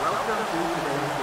Welcome to today's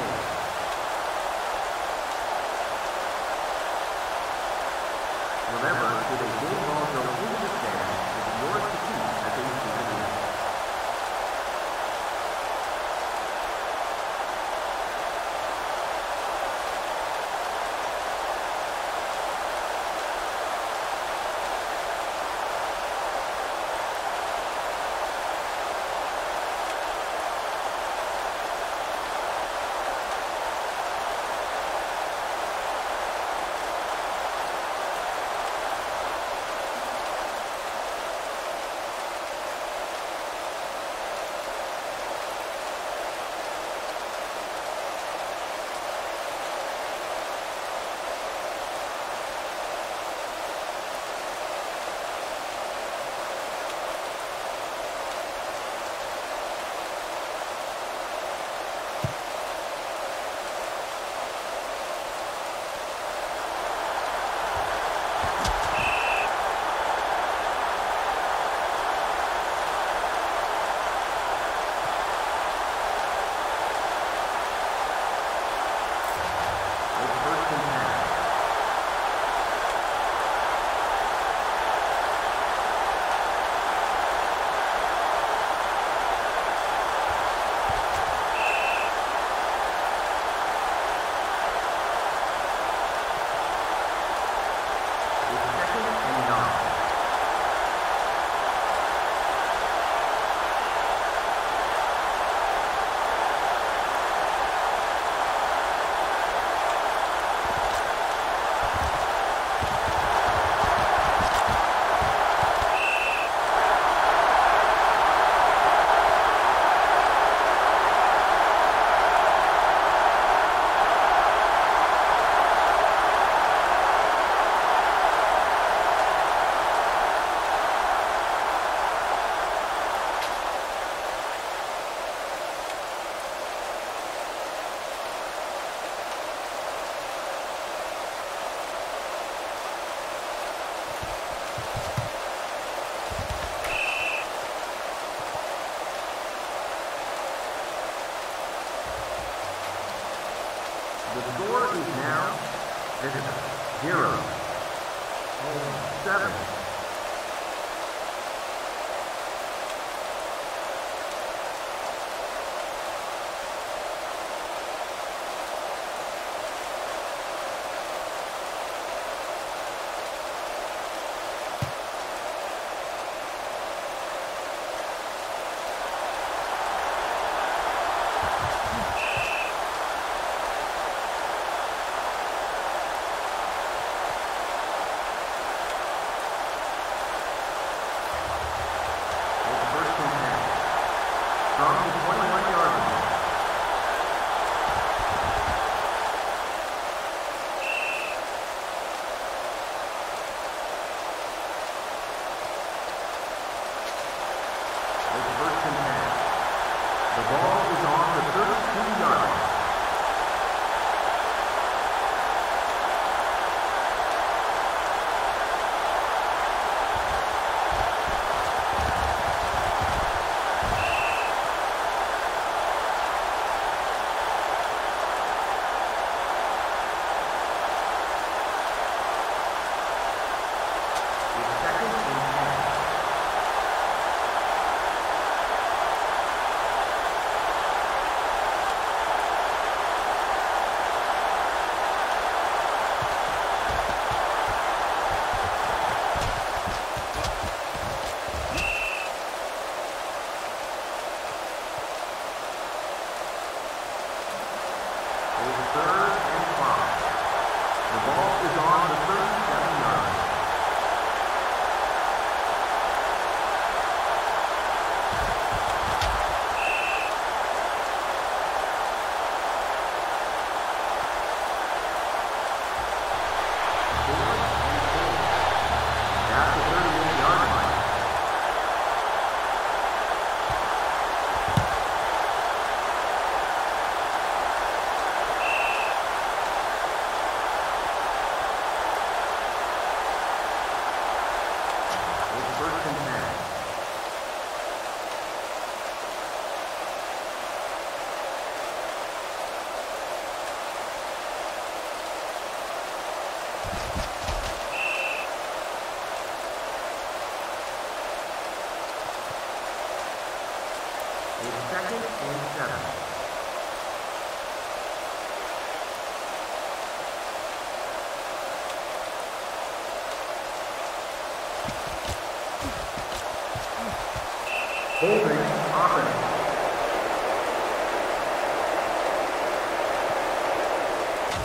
Holding offense.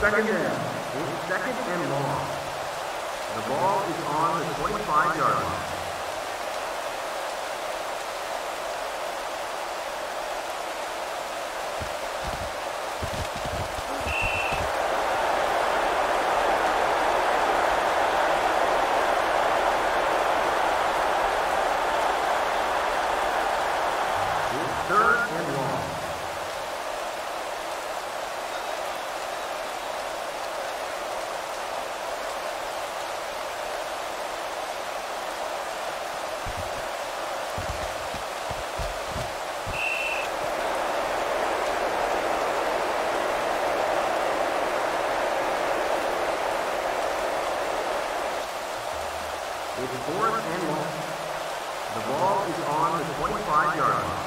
Second down. Second and long. The ball is on the 25-yard line. Ball is on the 25-yard line.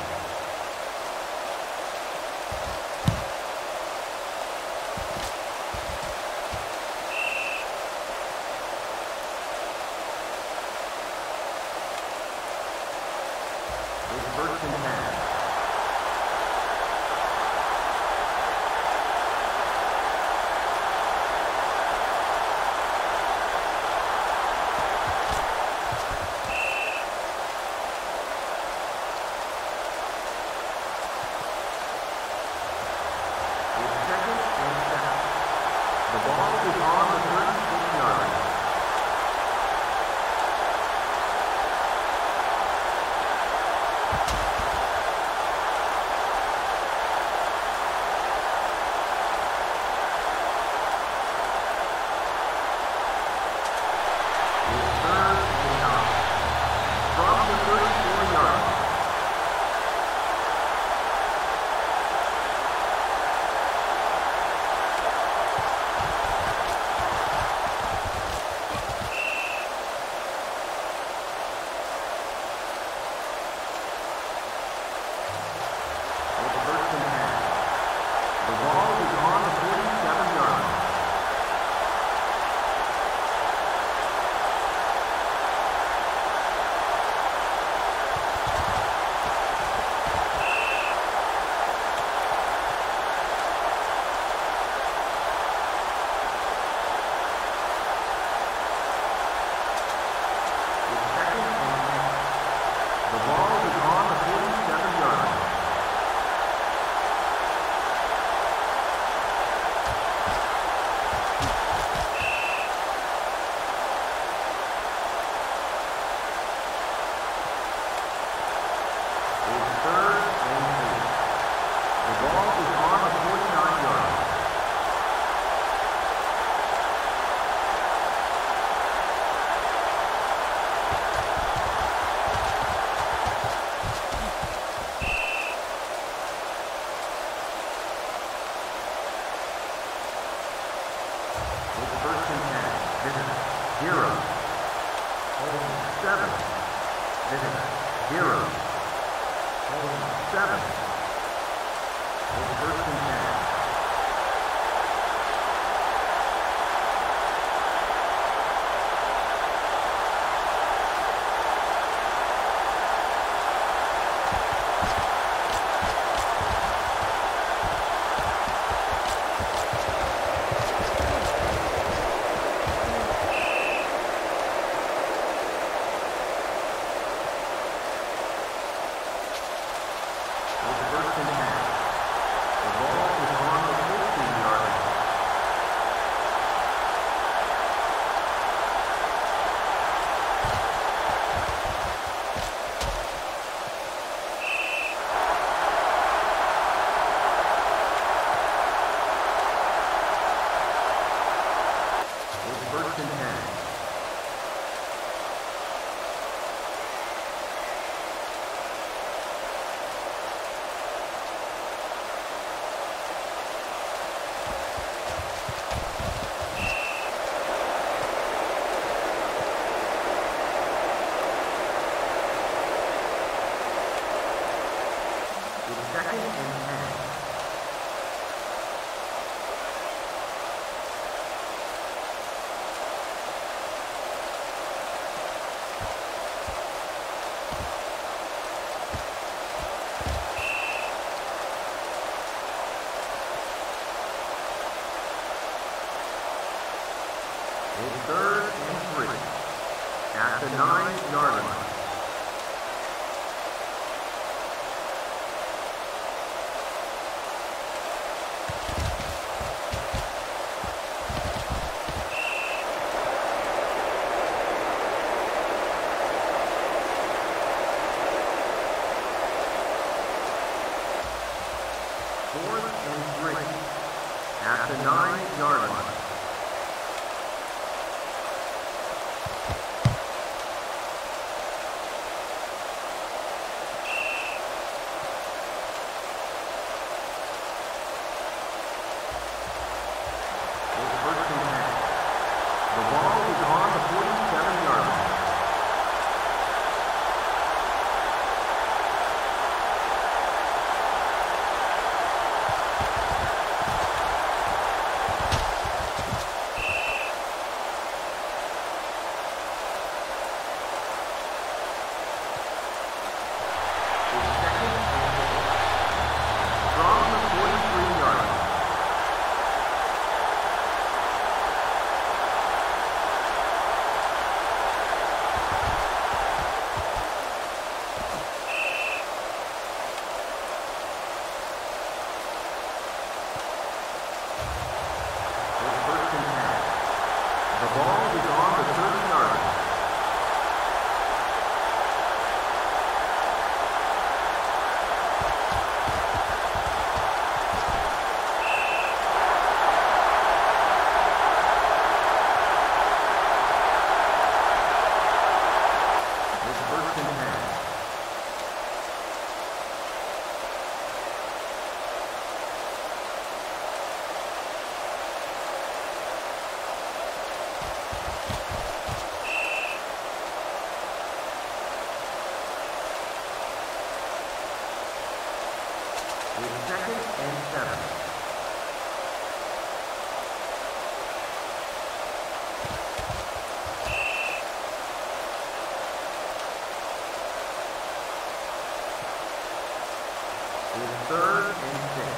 It's third and six.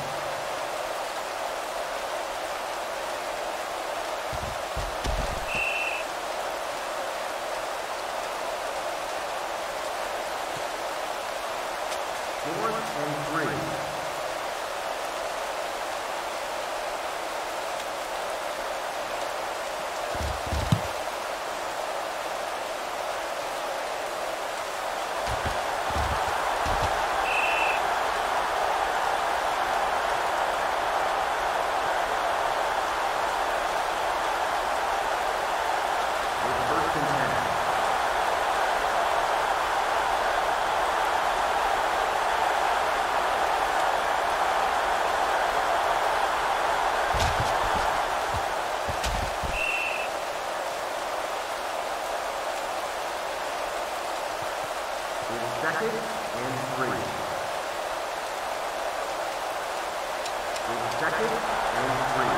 Fourth and three. It's first and ten. It's second and three. It's second and three.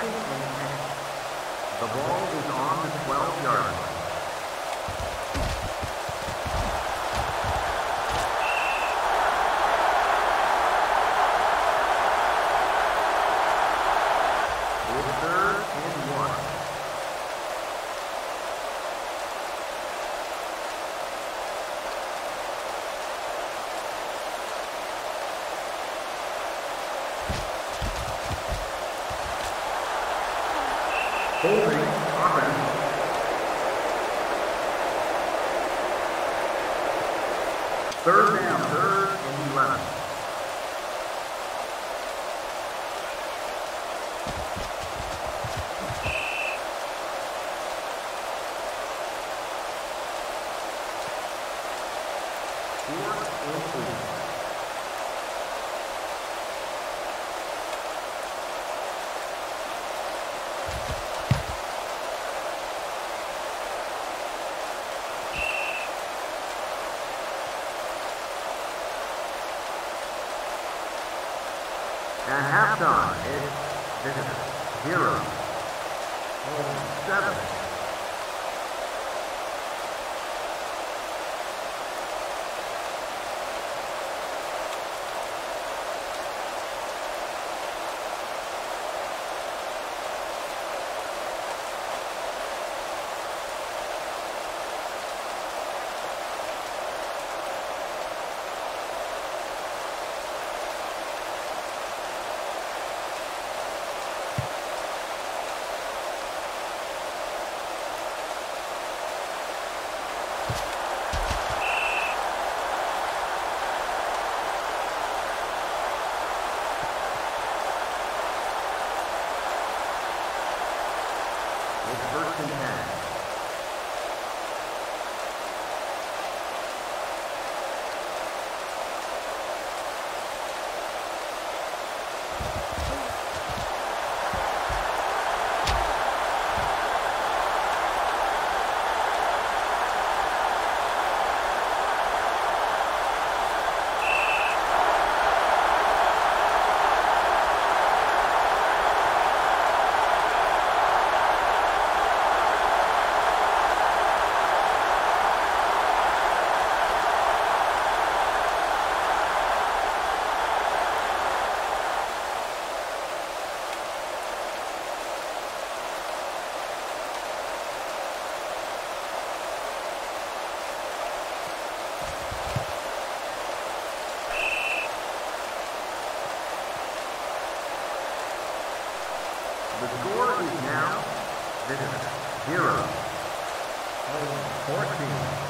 The ball is on the 12 yard Thank you. 14.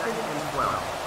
second and 12.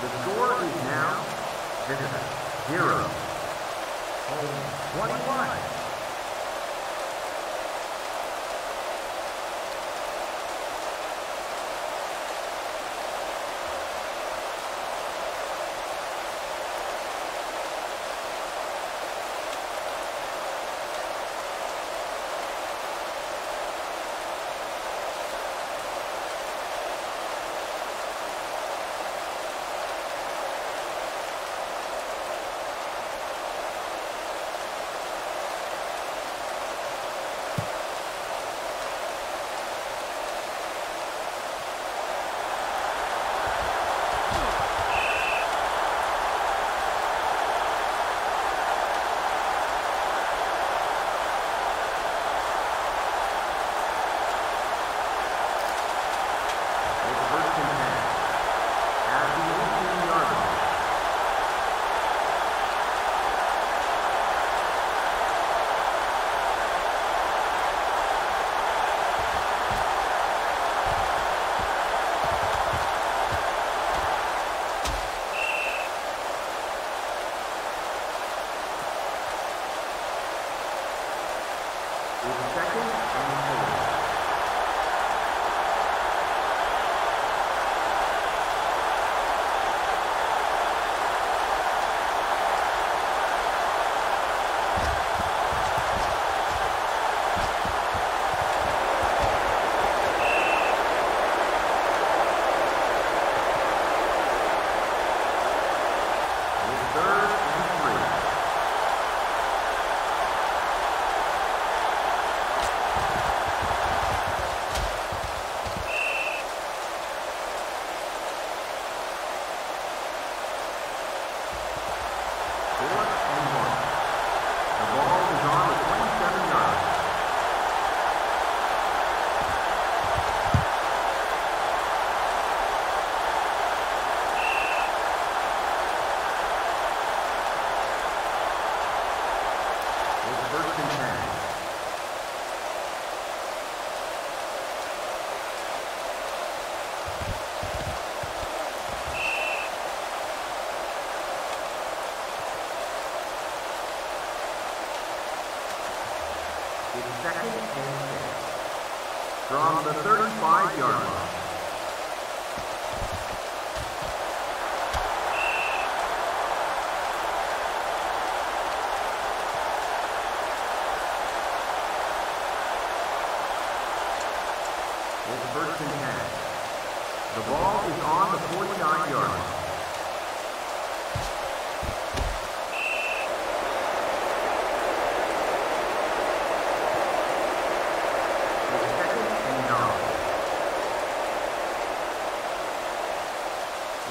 The score is now Visitor 0, 21.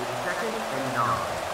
It's second and nine.